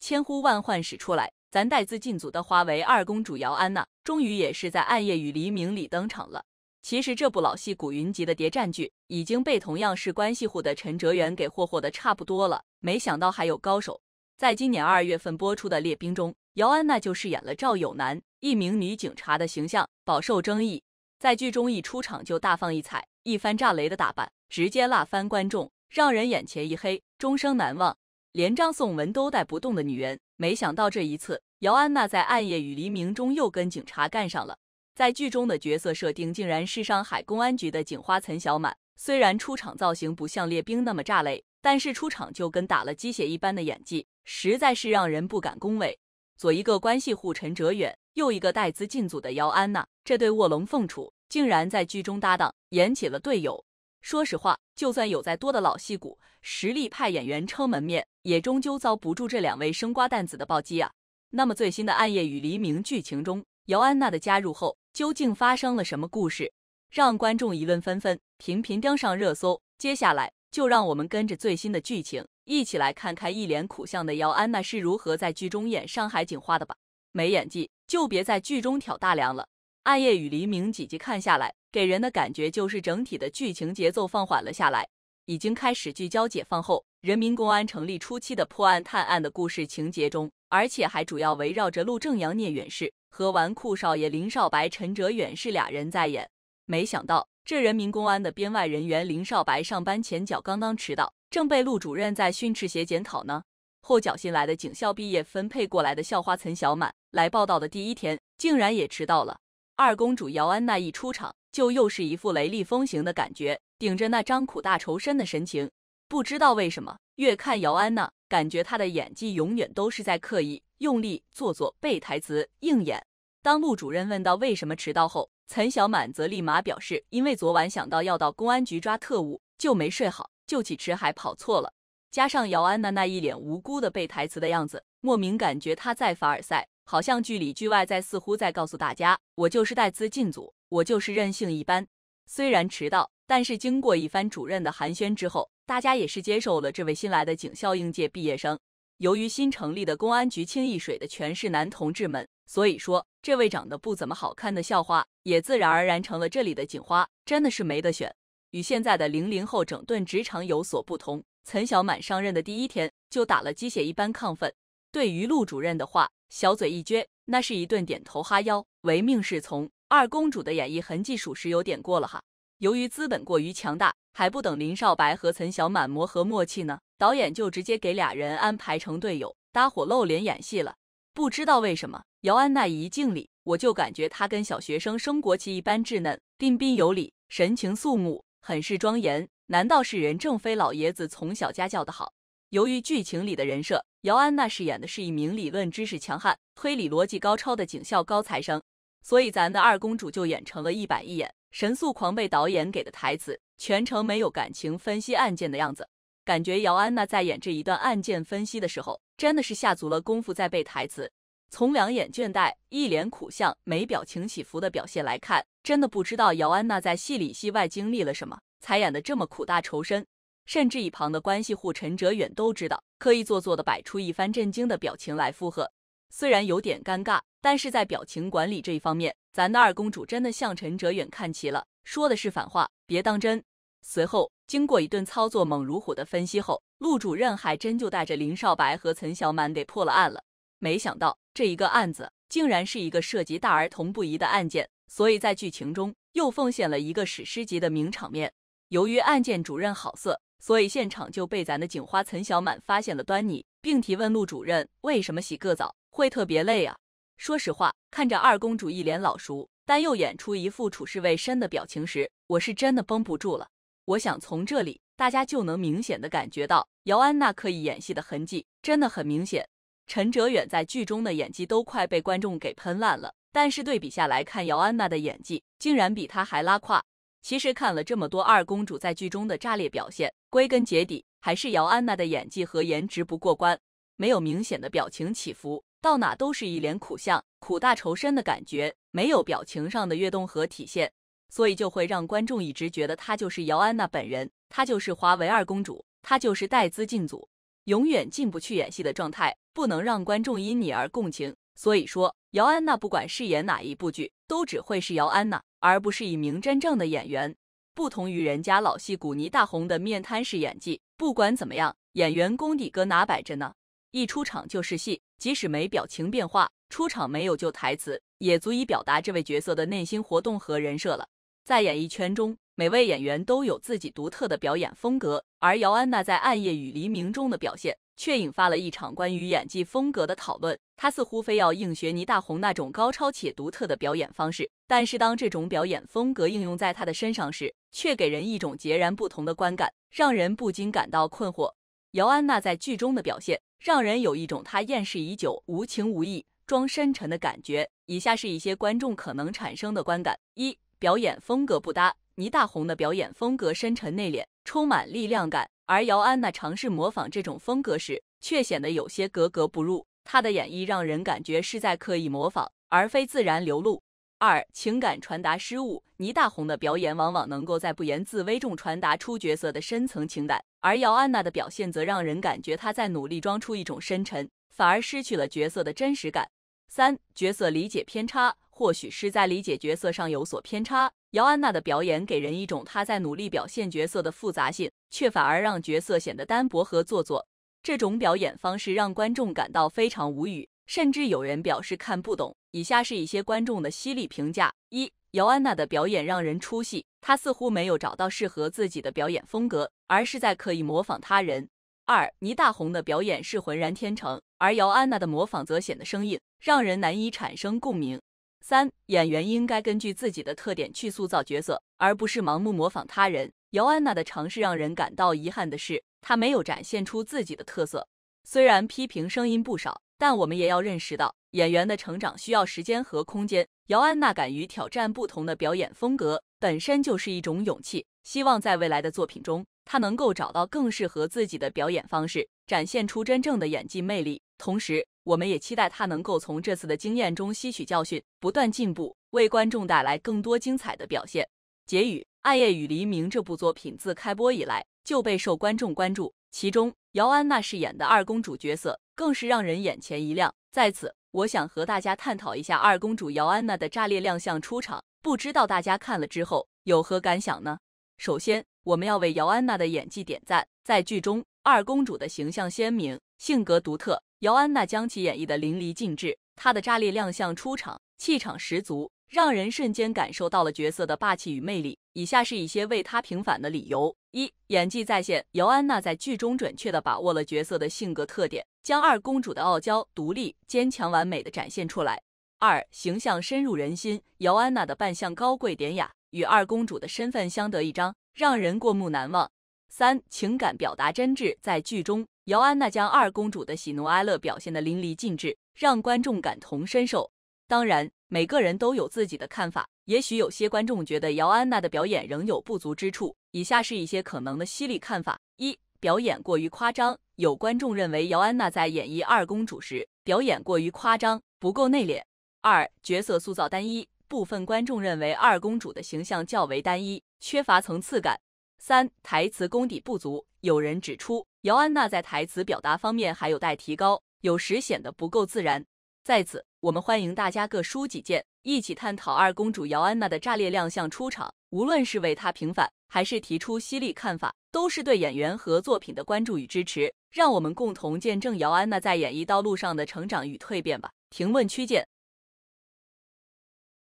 千呼万唤始出来，咱带资进组的华为二公主姚安娜，终于也是在《暗夜与黎明》里登场了。其实这部老戏骨云集的谍战剧已经被同样是关系户的陈哲远给霍霍的差不多了，没想到还有高手。在今年二月份播出的《列兵》中，姚安娜就饰演了赵有南，一名女警察的形象饱受争议。在剧中一出场就大放异彩，一番炸雷的打扮，直接辣翻观众，让人眼前一黑，终生难忘。连张颂文都带不动的女人，没想到这一次，姚安娜在《暗夜与黎明》中又跟警察干上了。在剧中的角色设定竟然是上海公安局的警花岑小满，虽然出场造型不像列兵那么炸雷，但是出场就跟打了鸡血一般的演技，实在是让人不敢恭维。左一个关系户陈哲远，右一个带资进组的姚安娜，这对卧龙凤雏竟然在剧中搭档演起了队友。说实话，就算有再多的老戏骨、实力派演员撑门面，也终究遭不住这两位生瓜蛋子的暴击啊！那么最新的《暗夜与黎明》剧情中，姚安娜的加入后，究竟发生了什么故事，让观众议论纷纷，频频登上热搜？接下来就让我们跟着最新的剧情。一起来看看一脸苦相的姚安娜是如何在剧中演上海警花的吧。没演技就别在剧中挑大梁了。《暗夜与黎明》几集看下来，给人的感觉就是整体的剧情节奏放缓了下来，已经开始聚焦解放后人民公安成立初期的破案探案的故事情节中，而且还主要围绕着陆正阳聂远士和纨绔少爷林少白陈哲远是俩人在演。没想到这人民公安的编外人员林少白上班前脚刚刚迟到。正被陆主任在训斥写检讨呢，后脚新来的警校毕业分配过来的校花岑小满来报道的第一天，竟然也迟到了。二公主姚安娜一出场，就又是一副雷厉风行的感觉，顶着那张苦大仇深的神情。不知道为什么，越看姚安娜，感觉她的演技永远都是在刻意用力做作背台词硬演。当陆主任问到为什么迟到后，岑小满则立马表示，因为昨晚想到要到公安局抓特务，就没睡好。就起迟还跑错了，加上姚安娜那一脸无辜的背台词的样子，莫名感觉她在凡尔赛，好像剧里剧外在，似乎在告诉大家，我就是带资进组，我就是任性一般。虽然迟到，但是经过一番主任的寒暄之后，大家也是接受了这位新来的警校应届毕业生。由于新成立的公安局清一水的全是男同志们，所以说这位长得不怎么好看的校花，也自然而然成了这里的警花，真的是没得选。与现在的零零后整顿职场有所不同，岑小满上任的第一天就打了鸡血一般亢奋。对于陆主任的话，小嘴一撅，那是一顿点头哈腰，唯命是从。二公主的演绎痕迹属实有点过了哈。由于资本过于强大，还不等林少白和岑小满磨合默契呢，导演就直接给俩人安排成队友，搭伙露脸演戏了。不知道为什么，姚安娜一敬礼，我就感觉她跟小学生升国旗一般稚嫩，彬彬有礼，神情肃穆。很是庄严，难道是任正非老爷子从小家教的好？由于剧情里的人设，姚安娜饰演的是一名理论知识强悍、推理逻辑高超的警校高材生，所以咱的二公主就演成了一板一眼、神速狂背导演给的台词，全程没有感情分析案件的样子。感觉姚安娜在演这一段案件分析的时候，真的是下足了功夫在背台词。从两眼倦怠、一脸苦相、没表情起伏的表现来看，真的不知道姚安娜在戏里戏外经历了什么，才演的这么苦大仇深。甚至一旁的关系户陈哲远都知道，刻意做作的摆出一番震惊的表情来附和。虽然有点尴尬，但是在表情管理这一方面，咱的二公主真的向陈哲远看齐了，说的是反话，别当真。随后，经过一顿操作猛如虎的分析后，陆主任还真就带着林少白和岑小满给破了案了。没想到这一个案子竟然是一个涉及大儿童不宜的案件，所以在剧情中又奉献了一个史诗级的名场面。由于案件主任好色，所以现场就被咱的警花岑小满发现了端倪，并提问陆主任为什么洗个澡会特别累啊？说实话，看着二公主一脸老熟，但又演出一副处事未深的表情时，我是真的绷不住了。我想从这里大家就能明显的感觉到姚安娜刻意演戏的痕迹，真的很明显。陈哲远在剧中的演技都快被观众给喷烂了，但是对比下来看，姚安娜的演技竟然比他还拉胯。其实看了这么多二公主在剧中的炸裂表现，归根结底还是姚安娜的演技和颜值不过关，没有明显的表情起伏，到哪都是一脸苦相、苦大仇深的感觉，没有表情上的跃动和体现，所以就会让观众一直觉得她就是姚安娜本人，她就是华为二公主，她就是带资进组。永远进不去演戏的状态，不能让观众因你而共情。所以说，姚安娜不管饰演哪一部剧，都只会是姚安娜，而不是一名真正的演员。不同于人家老戏骨倪大红的面瘫式演技，不管怎么样，演员功底搁哪摆着呢？一出场就是戏，即使没表情变化，出场没有就台词，也足以表达这位角色的内心活动和人设了。在演艺圈中，每位演员都有自己独特的表演风格，而姚安娜在《暗夜与黎明》中的表现。却引发了一场关于演技风格的讨论。她似乎非要硬学倪大红那种高超且独特的表演方式，但是当这种表演风格应用在她的身上时，却给人一种截然不同的观感，让人不禁感到困惑。姚安娜在剧中的表现，让人有一种她厌世已久、无情无义、装深沉的感觉。以下是一些观众可能产生的观感：一、表演风格不搭。倪大红的表演风格深沉内敛，充满力量感。而姚安娜尝试模仿这种风格时，却显得有些格格不入。她的演绎让人感觉是在刻意模仿，而非自然流露。二、情感传达失误。倪大红的表演往往能够在不言自威中传达出角色的深层情感，而姚安娜的表现则让人感觉她在努力装出一种深沉，反而失去了角色的真实感。三、角色理解偏差。或许是在理解角色上有所偏差。姚安娜的表演给人一种她在努力表现角色的复杂性，却反而让角色显得单薄和做作。这种表演方式让观众感到非常无语，甚至有人表示看不懂。以下是一些观众的犀利评价：一、姚安娜的表演让人出戏，她似乎没有找到适合自己的表演风格，而是在刻意模仿他人。二、倪大红的表演是浑然天成，而姚安娜的模仿则显得生硬，让人难以产生共鸣。三演员应该根据自己的特点去塑造角色，而不是盲目模仿他人。姚安娜的尝试让人感到遗憾的是，她没有展现出自己的特色。虽然批评声音不少，但我们也要认识到，演员的成长需要时间和空间。姚安娜敢于挑战不同的表演风格，本身就是一种勇气。希望在未来的作品中，她能够找到更适合自己的表演方式，展现出真正的演技魅力。同时，我们也期待她能够从这次的经验中吸取教训，不断进步，为观众带来更多精彩的表现。结语：《暗夜与黎明》这部作品自开播以来就备受观众关注，其中姚安娜饰演的二公主角色更是让人眼前一亮。在此，我想和大家探讨一下二公主姚安娜的炸裂亮相出场，不知道大家看了之后有何感想呢？首先，我们要为姚安娜的演技点赞，在剧中，二公主的形象鲜明，性格独特。姚安娜将其演绎的淋漓尽致，她的炸裂亮相出场，气场十足，让人瞬间感受到了角色的霸气与魅力。以下是一些为她平反的理由：一、演技在线，姚安娜在剧中准确地把握了角色的性格特点，将二公主的傲娇、独立、坚强完美的展现出来；二、形象深入人心，姚安娜的扮相高贵典雅，与二公主的身份相得益彰，让人过目难忘；三、情感表达真挚，在剧中。姚安娜将二公主的喜怒哀乐表现得淋漓尽致，让观众感同身受。当然，每个人都有自己的看法，也许有些观众觉得姚安娜的表演仍有不足之处。以下是一些可能的犀利看法：一、表演过于夸张。有观众认为姚安娜在演绎二公主时表演过于夸张，不够内敛。二、角色塑造单一。部分观众认为二公主的形象较为单一，缺乏层次感。三、台词功底不足。有人指出。姚安娜在台词表达方面还有待提高，有时显得不够自然。在此，我们欢迎大家各抒己见，一起探讨二公主姚安娜的炸裂亮相出场。无论是为她平反，还是提出犀利看法，都是对演员和作品的关注与支持。让我们共同见证姚安娜在演艺道路上的成长与蜕变吧。评论区见。